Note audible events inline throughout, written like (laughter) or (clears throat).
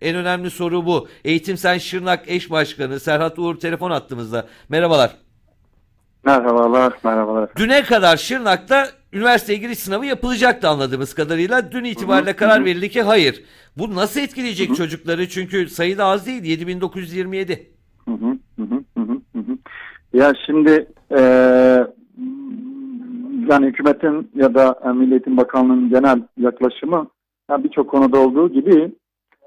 En önemli soru bu. Eğitim Sen Şırnak eş başkanı Serhat Uğur telefon attığımızda. Merhabalar. Merhabalar, merhabalar. Düne kadar Şırnak'ta üniversiteye giriş sınavı yapılacaktı anladığımız kadarıyla. Dün itibariyle karar verildi ki hayır. Bu nasıl etkileyecek çocukları? Çünkü sayı da az değil 7927. Hı hı, hı hı, hı hı, hı hı. Ya şimdi e, yani hükümetin ya da Milli Eğitim Bakanlığı'nın genel yaklaşımı ya birçok konuda olduğu gibi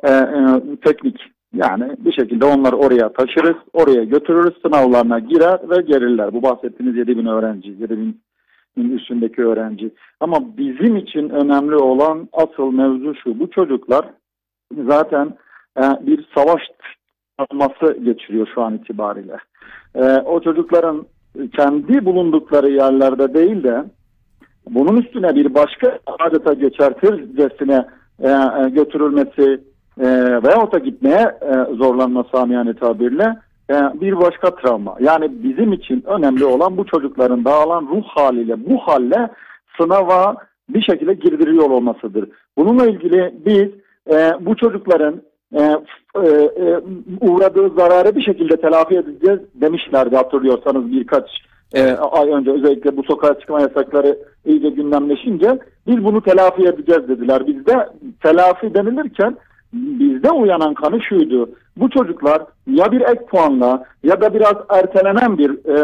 e, e, teknik. Yani bir şekilde onları oraya taşırız, oraya götürürüz, sınavlarına girer ve gelirler. Bu bahsettiğiniz 7000 öğrenci, 7000'in üstündeki öğrenci. Ama bizim için önemli olan asıl mevzu şu. Bu çocuklar zaten e, bir savaş travması geçiriyor şu an itibariyle. E, o çocukların kendi bulundukları yerlerde değil de bunun üstüne bir başka adeta geçertircesine e, e, götürülmesi e, veyahut da gitmeye e, zorlanması amiyane tabirle e, bir başka travma. Yani bizim için önemli olan bu çocukların dağılan ruh haliyle bu halle sınava bir şekilde girdiriyor olmasıdır. Bununla ilgili biz e, bu çocukların e, e, e, uğradığı zararı bir şekilde telafi edeceğiz demişlerdi hatırlıyorsanız birkaç e, ay önce özellikle bu sokağa çıkma yasakları iyice gündemleşince biz bunu telafi edeceğiz dediler. Bizde telafi denilirken bizde uyanan kanı şuydu. Bu çocuklar ya bir ek puanla ya da biraz ertelenen bir e,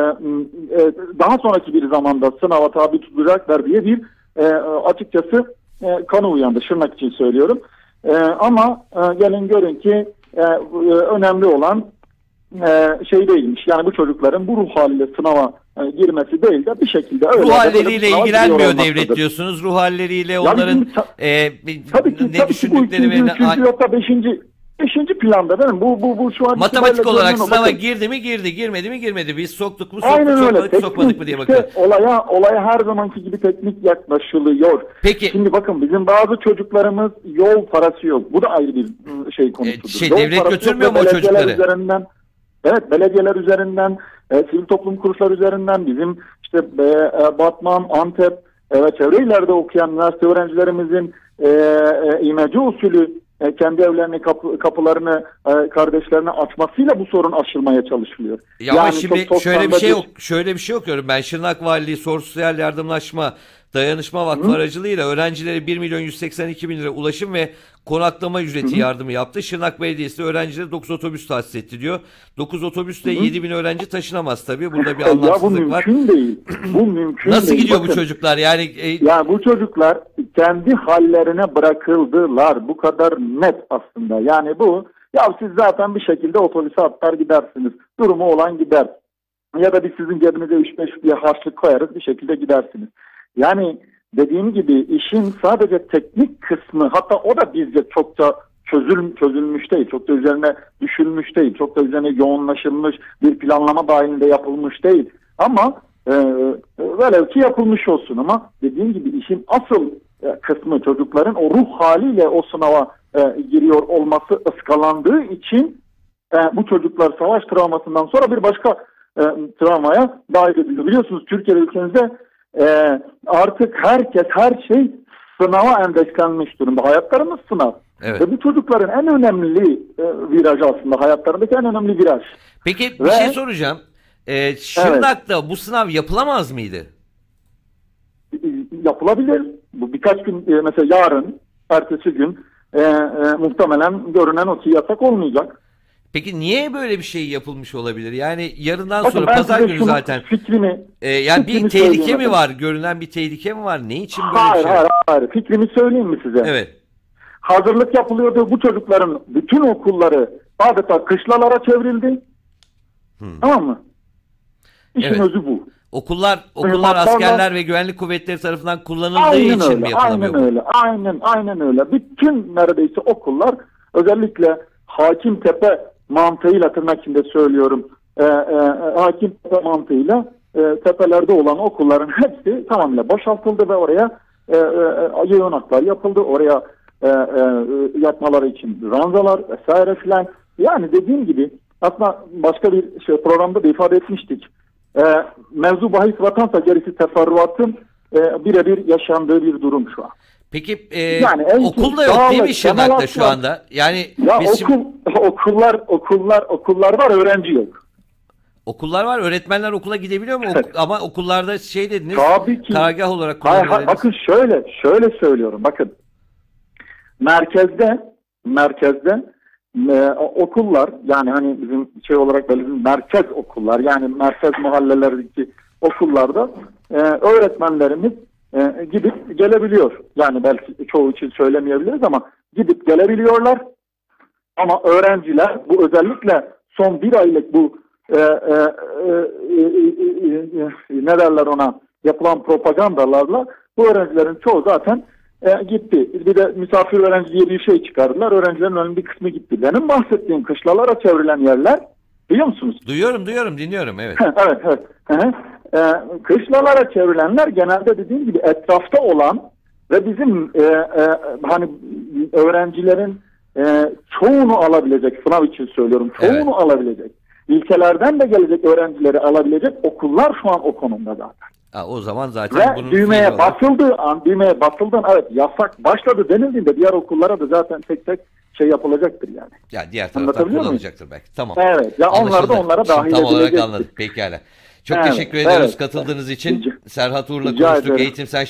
e, daha sonraki bir zamanda sınava tabi tutulacaklar diye bir e, açıkçası e, kanı uyandı. Şırnak için söylüyorum. E, ama e, gelin görün ki e, e, önemli olan e, şey değilmiş. Yani bu çocukların bu ruh haliyle sınava girmesi değil de bir şekilde öyle. Ruh halleriyle ilgilenmiyor devlet diyorsunuz. Ruh halleriyle onların e, Tabii ki, ne tabii ki bu düşündükleri ikinci, üçüncü da beşinci, beşinci planda değil mi? Bu, bu, bu şu an matematik olarak sınava Bakın, girdi mi girdi, girmedi mi girmedi. Biz soktuk mu soktuk, Aynen öyle. sokmadık, Teknik, sokmadık mı diye işte bakıyor. olaya, olaya her zamanki gibi teknik yaklaşılıyor. Peki Şimdi bakın bizim bazı çocuklarımız yol parası yok. Bu da ayrı bir ıı, şey konusudur. şey, Yol devlet götürmüyor mu o çocukları? Üzerinden, evet belediyeler üzerinden, e, sivil toplum kuruluşları üzerinden bizim işte e, e, Batman, Antep e, ve çevre illerde okuyan üniversite öğrencilerimizin e, e, imece usulü e, kendi evlerini kapı- kapılarını e, kardeşlerine açmasıyla bu sorun aşılmaya çalışılıyor. Ya ama Yani şimdi çok şöyle bir şey yok. Şöyle bir şey okuyorum. Ben Şırnak Valiliği Sosyal Yardımlaşma Dayanışma Vakfı aracılığıyla öğrencilere 1 milyon 182 bin lira ulaşım ve konaklama ücreti yardımı yaptı. Şırnak Belediyesi öğrencilere 9 otobüs tahsis etti diyor. 9 otobüste 7 bin öğrenci taşınamaz tabii. Burada bir (laughs) ya bu anlamsızlık var. mümkün değil. Bu mümkün (clears throat) Nasıl değil. gidiyor bu Bakın, çocuklar? Yani e, Ya bu çocuklar kendi hallerine bırakıldılar. Bu kadar net aslında. Yani bu ya siz zaten bir şekilde otobüse atlar gidersiniz. Durumu olan gider. Ya da biz sizin cebinize 3-5 diye harçlık koyarız bir şekilde gidersiniz. Yani dediğim gibi işin sadece teknik kısmı hatta o da bizce çokça çözül, çözülmüş değil. Çok da üzerine düşülmüş değil. Çok da üzerine yoğunlaşılmış bir planlama dahilinde yapılmış değil. Ama e, velev ki yapılmış olsun ama dediğim gibi işin asıl e, kısmı çocukların o ruh haliyle o sınava e, giriyor olması ıskalandığı için e, bu çocuklar savaş travmasından sonra bir başka e, travmaya dahil ediliyor. Biliyorsunuz Türkiye ülkemizde e, artık herkes her şey sınava endekslenmiş durumda. Hayatlarımız sınav. Evet. Ve bu çocukların en önemli e, virajı aslında hayatlarındaki en önemli viraj. peki bir Ve- şey soracağım. E, Şırnak'ta bu sınav yapılamaz mıydı? E, yapılabilir. Bu birkaç gün e, mesela yarın, ertesi gün e, e, muhtemelen görünen o ki yasak olmayacak. Peki niye böyle bir şey yapılmış olabilir? Yani yarından Bakın sonra ben pazar size günü zaten. Fikrimi, E, yani bir fikrimi tehlike söyleyeyim mi var? Görünen bir tehlike mi var? Ne için böyle Hayır, bir şey? hayır, hayır. Fikrimi söyleyeyim mi size? Evet. Hazırlık yapılıyordu. Bu çocukların bütün okulları adeta kışlalara çevrildi. Tamam mı? İşin Evet. özü bu. Okullar okullar hatta askerler ve güvenlik kuvvetleri tarafından kullanıldığı Aynen için mi öyle, yapılamıyor aynen bu? öyle, aynen, aynen öyle. Bütün neredeyse okullar özellikle hakim tepe mantığıyla tırnak içinde söylüyorum. E, e, hakim tepe mantığıyla e, tepelerde olan okulların hepsi tamamıyla boşaltıldı ve oraya e, e, yığınaklar yapıldı. Oraya e, e, yatmaları için ranzalar vesaire filan. Yani dediğim gibi aslında başka bir şey, programda da ifade etmiştik. E, mevzu bahis vatansa gerisi teferruatın e, birebir yaşandığı bir durum şu an. Peki e, Yani en okulda yok değil mi Şırnak'ta şu anda? Yani Ya şimdi- okul (laughs) okullar okullar okullar var öğrenci yok. okullar var. Öğretmenler okula gidebiliyor mu? Ok- ama okullarda şey dediniz. Tabii ki. Karargah olarak Hayır, bakın şöyle şöyle söylüyorum bakın. Merkezde merkezde e, okullar yani hani bizim şey olarak böyle bizim merkez okullar yani merkez mahallelerdeki okullarda e, öğretmenlerimiz e, gidip gelebiliyor. Yani belki çoğu için söylemeyebiliriz ama gidip gelebiliyorlar. Ama öğrenciler bu özellikle son bir aylık bu e, e, e, e, e, e, ne derler ona yapılan propagandalarla bu öğrencilerin çoğu zaten e, gitti. Bir de misafir öğrenci diye bir şey çıkardılar. Öğrencilerin önemli bir kısmı gitti. Benim bahsettiğim kışlalara çevrilen yerler biliyor musunuz? Duyuyorum duyuyorum dinliyorum evet. (laughs) evet evet. Ee, kışlalara çevrilenler genelde dediğim gibi etrafta olan ve bizim e, e, hani öğrencilerin e, çoğunu alabilecek sınav için söylüyorum çoğunu Evet. alabilecek ilkelerden de gelecek öğrencileri alabilecek okullar şu an o konumda zaten. Ha, o zaman zaten Ve bunun düğmeye basıldığı an düğmeye basıldığın evet yasak başladı denildiğinde diğer okullara da zaten tek tek şey yapılacaktır yani. Ya diğer taraftan kullanılacaktır belki. Tamam. Evet. Ya onlar da Anlaşıldı. onlara Şimdi dahil Tam olarak anladık. Pekala. Çok Evet, teşekkür ediyoruz evet. katıldığınız için. Rica- Serhat Uğur'la konuştuk. ederim. Eğitim Sen